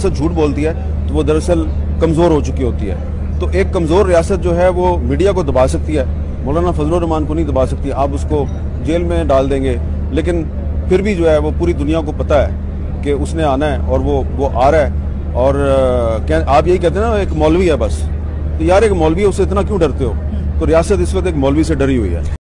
रियासत झूठ बोलती है तो वो दरअसल कमज़ोर हो चुकी होती है। तो एक कमज़ोर रियासत जो है, वो मीडिया को दबा सकती है। मौलाना फजलरहमान को नहीं दबा सकती। आप उसको जेल में डाल देंगे। लेकिन फिर भी जो है, वो पूरी दुनिया को पता है कि उसने आना है और वो वो आ रहा है। और क्या, आप यही कहते हैं ना, एक मौलवी है बस। तो यार, एक मौलवी है उससे इतना क्यों डरते हो? तो रियासत इस वक्त एक मौलवी से डरी हुई है।